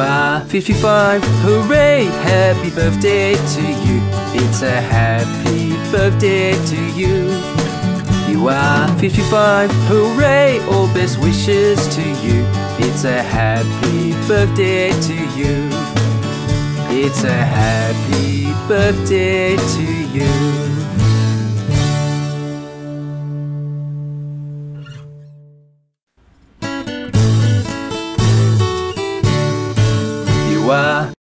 are 55, hooray, happy birthday to you. It's a happy birthday to you. You are 55, hooray, all best wishes to you. It's a happy birthday to you. It's a happy birthday to you. were